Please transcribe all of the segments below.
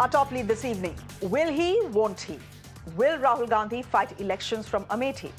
Our top lead this evening. Will he, won't he? Will Rahul Gandhi fight elections from Amethi?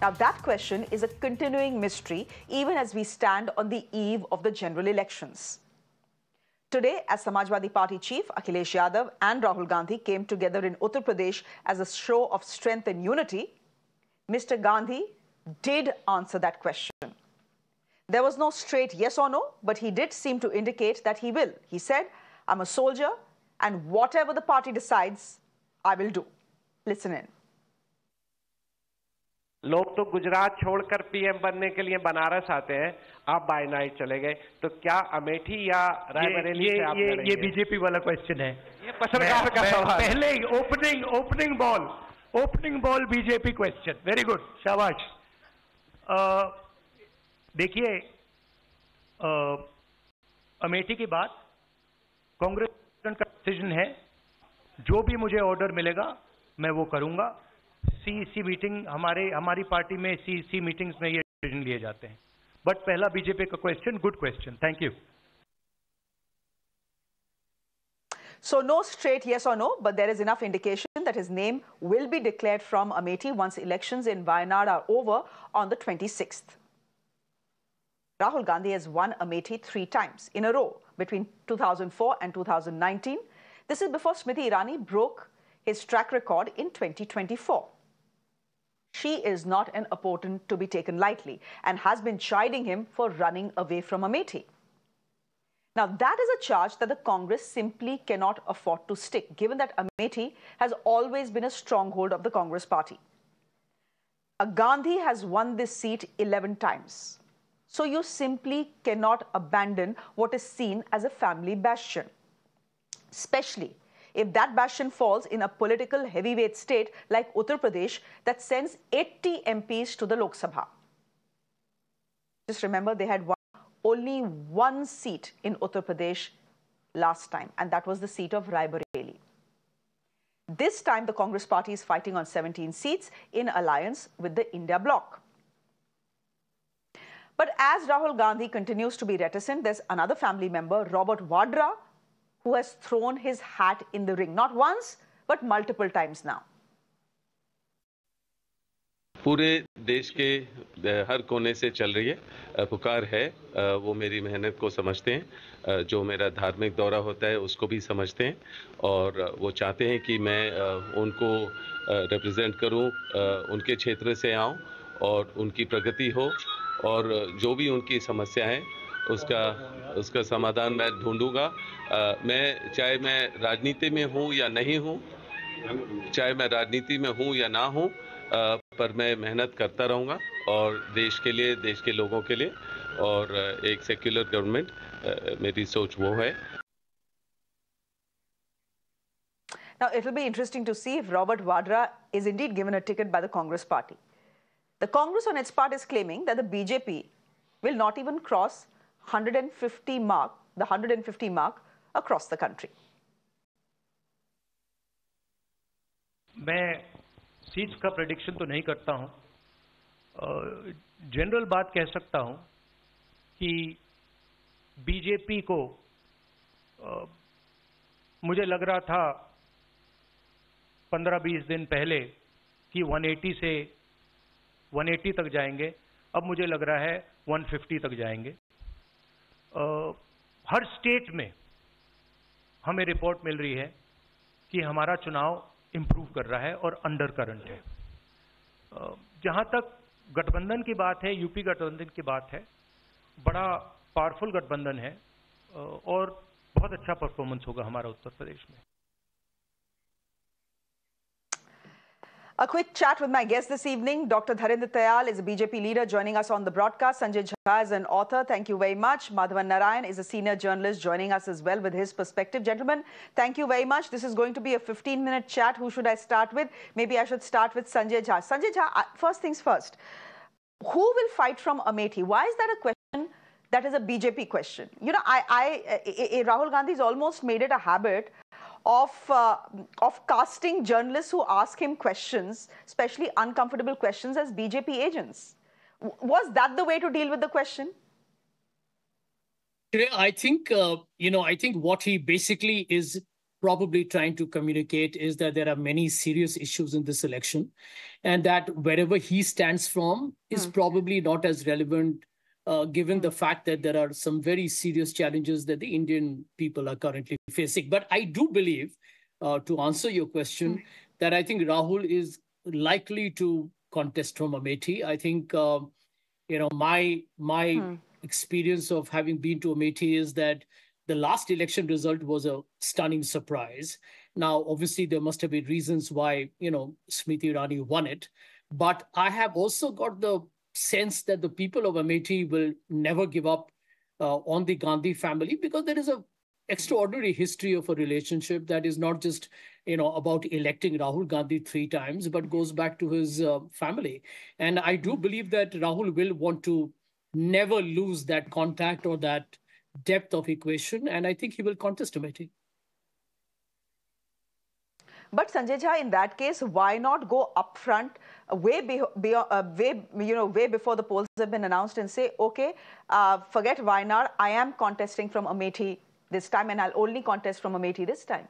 Now, that question is a continuing mystery even as we stand on the eve of the general elections. Today, as Samajwadi Party chief Akhilesh Yadav and Rahul Gandhi came together in Uttar Pradesh as a show of strength and unity, Mr. Gandhi did answer that question. There was no straight yes or no, but he did seem to indicate that he will. He said, I'm a soldier, and whatever the party decides, I will do. Listen in. लोग तो गुजरात छोड़कर PM बनने के लिए बनारस आते हैं। आप bye night चले गए। तो क्या अमेठी या रायबरेली से आप ये ये बीजेपी वाला क्वेश्चन है। ये पत्रकार का सवाल। पहले ही opening opening ball opening ball BJP question very good शाबाश। देखिए अमेठी की बात कांग्रेस डिसीज़न है जो भी मुझे ऑर्डर मिलेगा मैं वो करूँगा सीईसी मीटिंग हमारे हमारी पार्टी में सीईसी मीटिंग्स में ये डिसीज़न लिए जाते हैं बट पहला बीजेपी का question good question thank you So, no straight yes or no, but there is enough indication that his name will be declared from Amethi once elections in Wayanad are over on the 26th. Rahul Gandhi has won Amethi three times in a row between 2004 and 2019. This is before Smriti Irani broke his track record in 2024. She is not an opponent to be taken lightly and has been chiding him for running away from Amethi. Now, that is a charge that the Congress simply cannot afford to stick, given that Amethi has always been a stronghold of the Congress party. A Gandhi has won this seat 11 times. So, you simply cannot abandon what is seen as a family bastion, especially if that bastion falls in a political heavyweight state like Uttar Pradesh that sends 80 MPs to the Lok Sabha. Just remember, they had only one seat in Uttar Pradesh last time, and that was the seat of Raebareli. This time, the Congress party is fighting on 17 seats in alliance with the India bloc. But as Rahul Gandhi continues to be reticent, there's another family member, Robert Vadra, who has thrown his hat in the ring, not once, but multiple times now. पूरे देश के हर कोने से चल रही है पुकार है वो मेरी मेहनत को समझते हैं जो मेरा धार्मिक दौरा होता है उसको भी समझते हैं और वो चाहते हैं कि मैं उनको रिप्रेजेंट करूँ उनके क्षेत्र से आऊँ और उनकी प्रगति हो और जो भी उनकी समस्या है उसका उसका समाधान मैं ढूंढूँगा मैं चाहे मैं राजनीति में हूँ या नहीं हूँ चाहे मैं राजनीति में हूँ या ना हूँ अ, पर मैं मेहनत करता रहूँगा और देश के लिए देश के लोगों के लिए और एक सेक्युलर गवर्नमेंट मेरी सोच वो है Now, it will be interesting to see if Robert Vadra is indeed given a ticket by the Congress party. The Congress, on its part, is claiming that the BJP will not even cross 150 mark, the 150 mark across the country. मैं seats का prediction तो नहीं करता हूँ। General बात कह सकता हूँ कि बीजेपी को मुझे लग रहा था 15-20 दिन पहले कि 180 से 180 तक जाएँगे। अब मुझे लग रहा है 150 तक जाएँगे। हर स्टेट में हमें रिपोर्ट मिल रही है कि हमारा चुनाव इंप्रूव कर रहा है और अंडर करंट है। जहाँ तक गठबंधन की बात है यूपी गठबंधन की बात है, बड़ा पावरफुल गठबंधन है और बहुत अच्छा परफॉर्मेंस होगा हमारा उत्तर प्रदेश में। A quick chat with my guest this evening. Dr. Dharinder Tayal is a BJP leader joining us on the broadcast. Sanjay Jha is an author. Thank you very much. Madhavan Narayan is a senior journalist joining us as well with his perspective. Gentlemen, thank you very much. This is going to be a 15 minute chat. Who should I start with? Maybe I should start with Sanjay Jha. Sanjay Jha, uh, first things first. Who will fight from Amethi? Why is that a question that is a BJP question? You know, I, I, I, I- Rahul Gandhi's almost made it a habit of, uh, of casting journalists who ask him questions, especially uncomfortable questions, as BJP agents. W- Was that the way to deal with the question? I think, uh, you know, I think what he basically is probably trying to communicate is that there are many serious issues in this election, and that wherever he stands from is mm. probably not as relevant uh, given the fact that there are some very serious challenges that the Indian people are currently facing. But I do believe, uh, to answer your question, mm. that I think Rahul is likely to contest from Amethi. I think, uh, you know, my my mm. experience of having been to Amethi is that the last election result was a stunning surprise. Now, obviously, there must have been reasons why, you know, Smriti Irani won it. But I have also got the sense that the people of Amethi will never give up uh, on the Gandhi family because there is a extraordinary history of a relationship that is not just you know about electing Rahul Gandhi three times, but goes back to his uh, family. And I do believe that Rahul will want to never lose that contact or that depth of equation, and I think he will contest Amethi. But Sanjay Jha, in that case, why not go upfront, uh, way, be, be, uh, way, you know, way before the polls have been announced and say, okay, uh, forget Wayanad, I am contesting from Amethi this time, and I'll only contest from Amethi this time.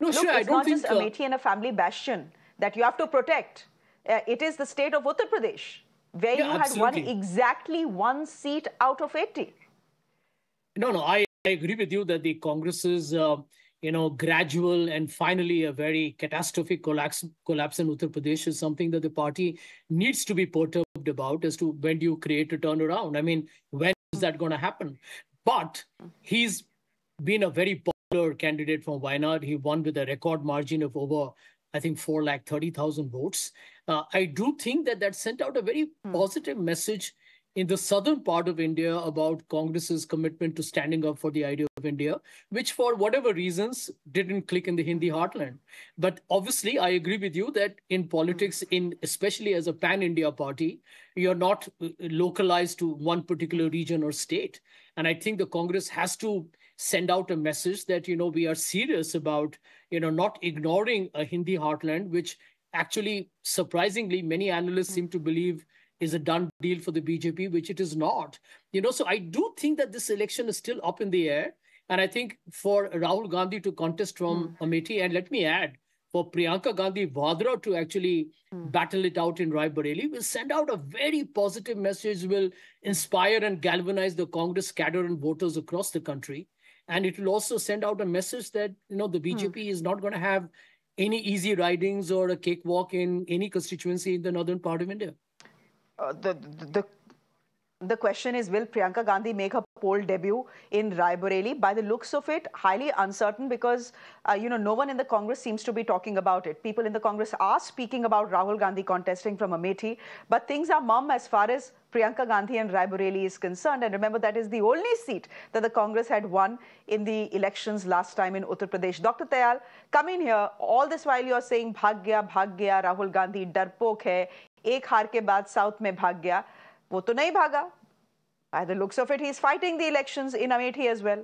No, Look, sure, it's not just uh... Amethi and a family bastion that you have to protect. Uh, it is the state of Uttar Pradesh, where yeah, you absolutely. had won exactly one seat out of 80. No, no, I, I agree with you that the Congress's, uh, you know, gradual and finally a very catastrophic collapse, collapse in Uttar Pradesh is something that the party needs to be perturbed about as to when do you create a turnaround. I mean, when is that going to happen? But he's been a very popular candidate from Wayanad. He won with a record margin of over, I think, four lakh thirty thousand votes. Uh, I do think that that sent out a very hmm. positive message in the southern part of India about Congress's commitment to standing up for the idea of India, which for whatever reasons didn't click in the Hindi heartland. But obviously, I agree with you that in politics, in especially as a pan-India party, you're not uh, localized to one particular region or state. And I think the Congress has to send out a message that you know we are serious about you know not ignoring a Hindi heartland, which actually surprisingly many analysts seem to believe is a done deal for the BJP, which it is not. You know, so I do think that this election is still up in the air. And I think for Rahul Gandhi to contest from mm. Amethi, and let me add, for Priyanka Gandhi Vadra to actually mm. battle it out in Raebareli will send out a very positive message, will inspire and galvanize the Congress cadre and voters across the country. And it will also send out a message that, you know, the BJP mm. is not going to have any easy ridings or a cakewalk in any constituency in the northern part of India. Uh, the, the, the question is, will Priyanka Gandhi make her poll debut in Raebareli? By the looks of it, highly uncertain because, uh, you know, no one in the Congress seems to be talking about it. People in the Congress are speaking about Rahul Gandhi contesting from Amethi, but things are mum as far as Priyanka Gandhi and Raebareli is concerned. And remember, that is the only seat that the Congress had won in the elections last time in Uttar Pradesh. Dr. Tayal, come in here. All this while you're saying, bhagya, bhagya, Rahul Gandhi, darpok hai, एक हार के बाद south में भाग गया वो तो नहीं भागा By the looks of it, he's fighting the elections in Amethi as well.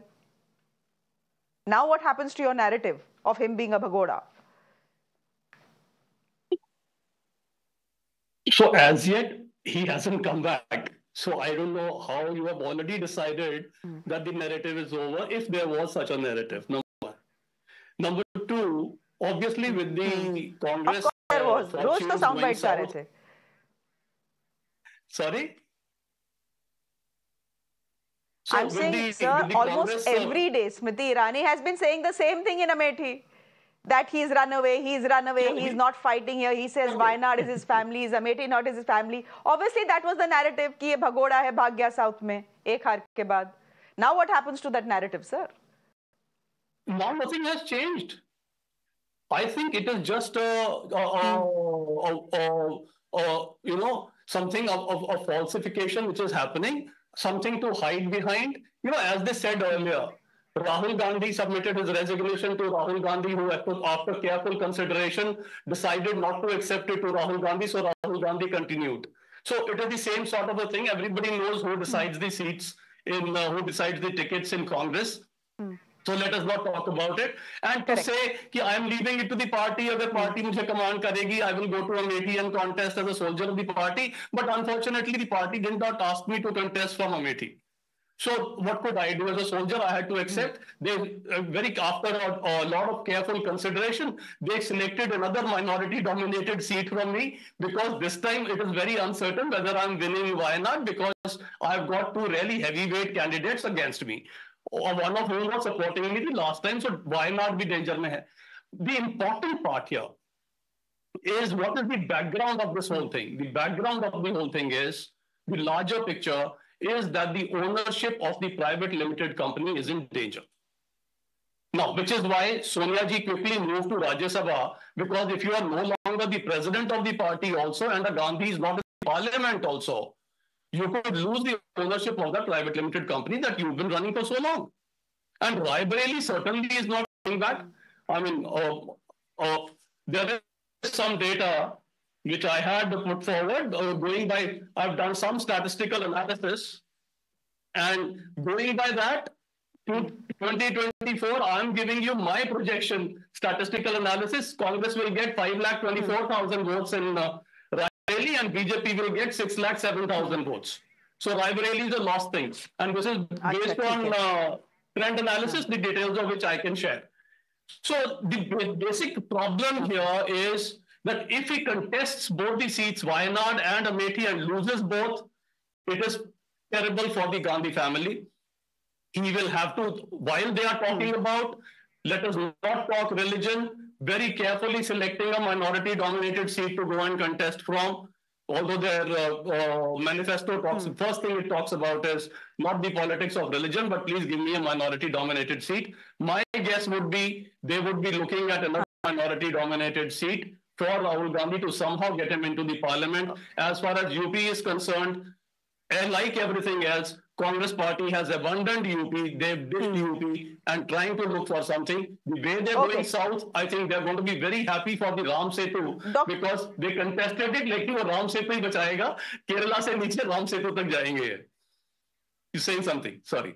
Now, what happens to your narrative of him being a Bhagoda? So, as yet, he hasn't come back. So, I don't know how you have already decided mm. that the narrative is over, if there was such a narrative. Number one. Number two, obviously, with the mm. Congress. Of course, there was. Uh, रोज तो sound bites आ रहे थे. Sorry? So I'm saying, the, sir, almost Congress, uh, every Smriti Irani has been saying the same thing in Amethi. That he's run away, he's run away, he's he, not fighting here. He says "Why not? is his family, is Amethi not his family. Obviously, that was the narrative ki ye bhagoda hai, bhag gaya south mein, ek har ke baad. Now what happens to that narrative, sir? Now nothing has changed. I think it is just a, a, a, a you know, something of, of, of falsification which is happening, something to hide behind. You know, as they said earlier, Rahul Gandhi submitted his resignation to Rahul Gandhi, who, after careful consideration, decided not to accept it to Rahul Gandhi. So Rahul Gandhi continued. So it is the same sort of a thing. Everybody knows who decides the seats in, uh, who decides the tickets in Congress. Mm. So let us not talk about it. And to Correct. say I am leaving it to the party, if the party मुझे command karegi, I will go to Amethi and contest as a soldier of the party. But unfortunately, the party did not ask me to contest from Amethi. So what could I do as a soldier? I had to accept. They uh, very after a, a, lot of careful consideration, they selected another minority-dominated seat from me because this time it is very uncertain whether I'm winning Wayanad because I've got two really heavyweight candidates against me. Or one of whom was supporting me the last time, so why not be danger mein hai? The important part here is what is the background of this whole thing? The background of the whole thing is the larger picture is that the ownership of the private limited company is in danger. Now, which is why Sonia ji quickly moved to Rajya Sabha, because if you are no longer the president of the party also, and the Gandhi is not in parliament also, you could lose the ownership of that private limited company that you've been running for so long. And Raebareli certainly is not doing that. I mean, uh, uh, there is some data which I had put forward, uh, going by, I've done some statistical analysis, and going by that, to 2024, I'm giving you my projection statistical analysis. Congress will get 5,24,000 votes in uh, Raebareli and BJP will get 6,07,000 votes. So Raebareli is a lost thing. And this is based on uh, trend analysis, the details of which I can share. So the basic problem here is that if he contests both the seats, Wayanad and Amethi, and loses both, it is terrible for the Gandhi family. He will have to, while they are talking about, let us not talk religion, very carefully selecting a minority dominated seat to go and contest from. Although their uh, uh, manifesto talks, mm. first thing it talks about is not the politics of religion, but please give me a minority dominated seat. My guess would be they would be looking at another minority dominated seat for Rahul Gandhi to somehow get him into the parliament. As far as UP is concerned, and like everything else, Congress party has abandoned UP. They've built. Hmm. UP and trying to look for something. The way they're going south, I think they're going to be very happy for the Ram Setu because they contested it. Like, Ram Setu hi bachayega. Kerala se niche Ram Setu tak jayenge. You're saying something. Sorry.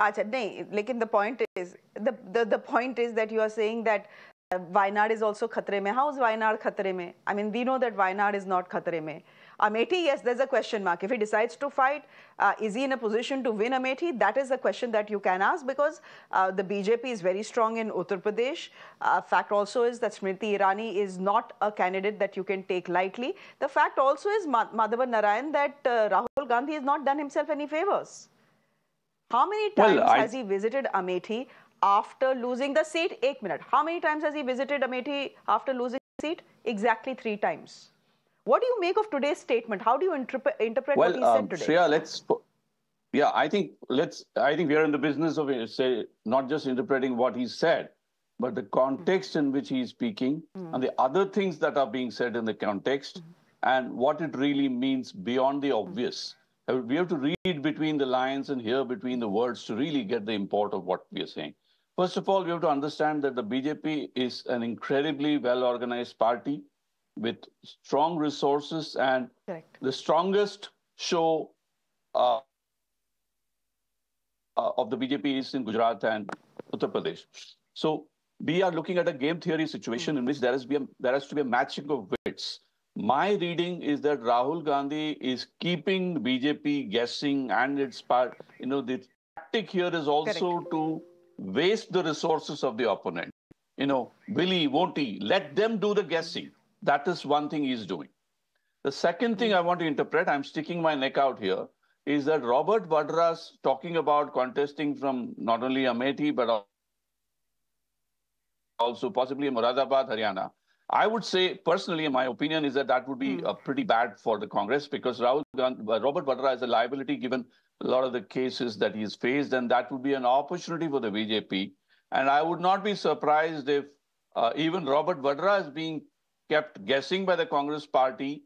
Achha, nahin. Lekin the point is, the, the, point is that you are saying that uh, is also khatre mein. How is Wayanad khatre mein? I mean, we know that Wayanad is not khatre mein. Amethi, yes, there's a question mark. If he decides to fight, uh, is he in a position to win Amethi? That is a question that you can ask because uh, the BJP is very strong in Uttar Pradesh. Uh, fact also is that Smriti Irani is not a candidate that you can take lightly. The fact also is, Madhavan Narayan, that uh, Rahul Gandhi has not done himself any favors. How many times well, I... has he visited Amethi? after losing the seat? Eight minute. How many times has he visited Amethi after losing the seat? Exactly three times. What do you make of today's statement? How do you interpret, interpret well, what he um, said today? Shreya, let's. Yeah, I think let's. I think we are in the business of say not just interpreting what he said, but the context mm. in which he is speaking mm. and the other things that are being said in the context, mm. and what it really means beyond the obvious. We have to read between the lines and hear between the words to really get the import of what we are saying. First of all, we have to understand that the BJP is an incredibly well-organized party with strong resources and Correct. the strongest show uh, uh, of the BJP is in Gujarat and Uttar Pradesh. So we are looking at a game theory situation mm. in which there has, be a, there has to be a matching of wits. My reading is that Rahul Gandhi is keeping BJP guessing and its part, you know, the tactic here is also Correct. to waste the resources of the opponent. You know, will he, won't he? Let them do the guessing. That is one thing he's doing. The second thing I want to interpret, I'm sticking my neck out here, is that Robert Vadras talking about contesting from not only Amethi, but also possibly Moradabad, Haryana. I would say, personally, my opinion, is that that would be mm. uh, pretty bad for the Congress because Rahul Gandhi, uh, Robert Vadra is a liability given a lot of the cases that he's faced, and that would be an opportunity for the BJP. And I would not be surprised if uh, even Robert Vadra is being kept guessing by the Congress party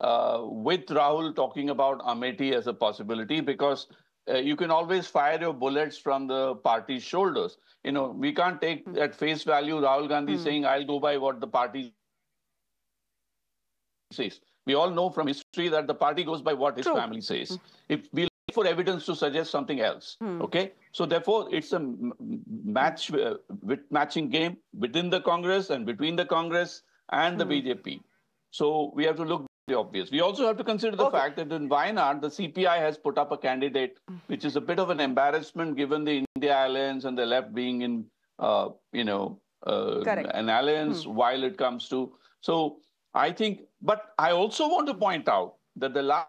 uh, with Rahul talking about Amethi as a possibility because uh, you can always fire your bullets from the party's shoulders. You know, we can't take mm. at face value Rahul Gandhi mm. saying, I'll go by what the party says. We all know from history that the party goes by what his True. family says. Mm. If we look for evidence to suggest something else. Hmm. Okay, so therefore it's a match uh, with matching game within the Congress and between the Congress and the hmm. BJP. So we have to look the obvious. We also have to consider the Okay. fact that in Wayanad, the CPI has put up a candidate, which is a bit of an embarrassment given the India alliance and the left being in, uh, you know, uh, an alliance while it comes to. So I think, but I also want to point out that the last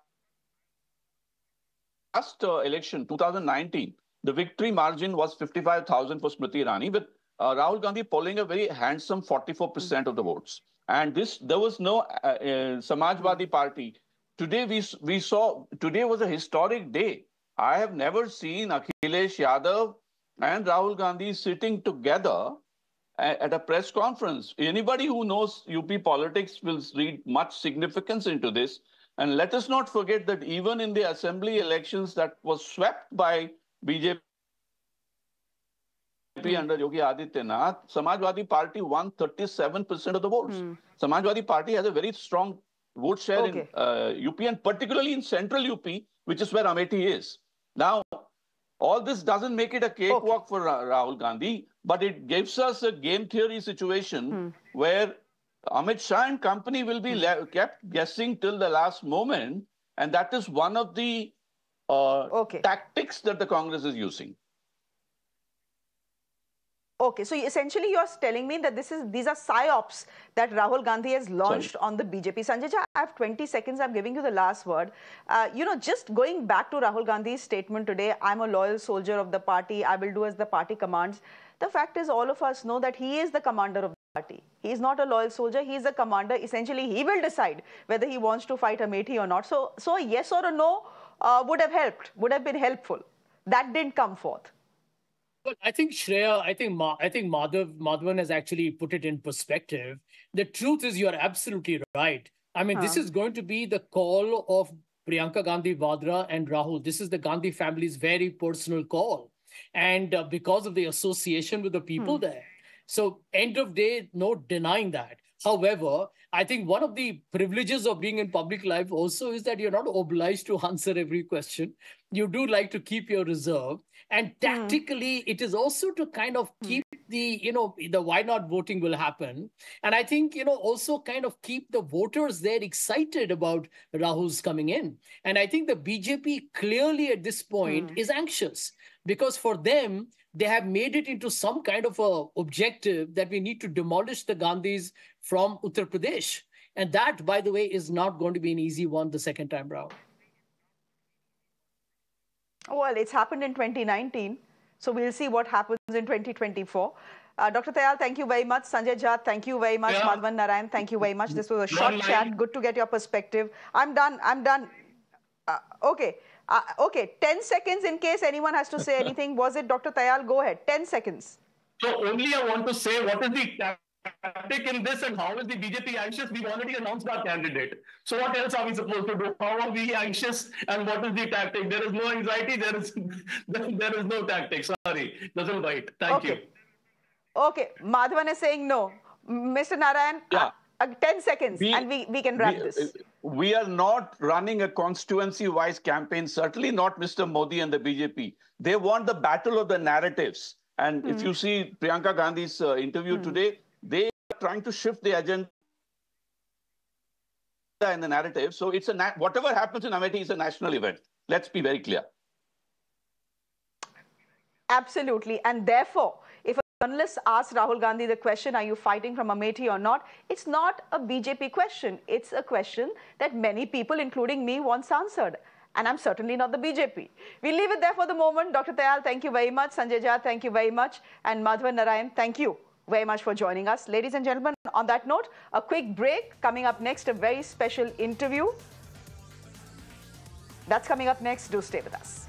last uh, election, 2019, the victory margin was 55,000 for Smriti Irani, with uh, Rahul Gandhi polling a very handsome 44% of the votes. And this, there was no uh, uh, Samajwadi Party. Today we we saw today was a historic day. I have never seen Akhilesh Yadav and Rahul Gandhi sitting together at a press conference. Anybody who knows UP politics will read much significance into this. And let us not forget that even in the assembly elections that was swept by BJP under Yogi Adityanath, Samajwadi Party won 37% of the votes. Samajwadi Party has a very strong vote share Okay. in uh, UP and particularly in central UP, which is where Amethi is. Now, all this doesn't make it a cakewalk for Ra- Rahul Gandhi, but it gives us a game theory situation where Amit Shah and company will be kept guessing till the last moment, and that is one of the uh, Okay. tactics that the Congress is using. Okay, so essentially you're telling me that this is these are psyops that Rahul Gandhi has launched on the BJP. Sanjay, I have 20 seconds. I'm giving you the last word. Uh, you know, just going back to Rahul Gandhi's statement today, I'm a loyal soldier of the party. I will do as the party commands. The fact is, all of us know that he is the commander of the party. He is not a loyal soldier. He is a commander. Essentially, he will decide whether he wants to fight a Amethi or not. So, so a yes or a no uh, would have helped, would have been helpful. That didn't come forth. But I think Shreya, I think Ma, I think Madhav Madhavan has actually put it in perspective. The truth is, you are absolutely right. I mean, this is going to be the call of Priyanka Gandhi Vadra and Rahul. This is the Gandhi family's very personal call, and uh, because of the association with the people there. So, end of day, no denying that. However, I think one of the privileges of being in public life also is that you're not obliged to answer every question. You do like to keep your reserve. And hmm. tactically, it is also to kind of hmm. keep the, you know, the why not voting will happen. And I think, you know, also kind of keep the voters there excited about Rahul's coming in. And I think the BJP clearly at this point hmm. is anxious because for them, they have made it into some kind of a objective that we need to demolish the Gandhis from Uttar Pradesh. And that, by the way, is not going to be an easy one the second time round. Well, it's happened in 2019, so we'll see what happens in 2024. Uh, Dr. Tayal, thank you very much. Sanjay Jha, thank you very much. Yeah. Madhavan Narayan, thank you very much. This was a short chat. Good to get your perspective. I'm done. I'm done. Uh, okay. Uh, okay. 10 seconds in case anyone has to say anything. Was it Dr. Tayal? Go ahead. 10 seconds. So only I want to say what is the tactic in this and how is the BJP anxious? We've already announced our candidate. So what else are we supposed to do? How are we anxious and what is the tactic? There is no anxiety. There is there is no tactic. Sorry, doesn't bite. Thank Okay. you. Okay. Madhavan is saying no. Mr. Narayan, Yeah. Uh, uh, 10 seconds We- and we, we can wrap we, this. we are not running a constituency-wise campaign. Certainly not Mr. Modi and the BJP. They want the battle of the narratives. And if you see Priyanka Gandhi's uh, interview today, they are trying to shift the agenda and the narrative. So it's a na- whatever happens in Amethi is a national event. Let's be very clear. Absolutely. And therefore, if a journalist asks Rahul Gandhi the question, are you fighting from Amethi or not? It's not a BJP question. It's a question that many people, including me, wants answered. And I'm certainly not the BJP. We'll leave it there for the moment. Dr. Tayal, thank you very much. Sanjay Jha, thank you very much. And Madhavan Narayan, thank you very much for joining us. Ladies and gentlemen, on that note, a quick break. Coming up next, a very special interview. That's coming up next. Do stay with us.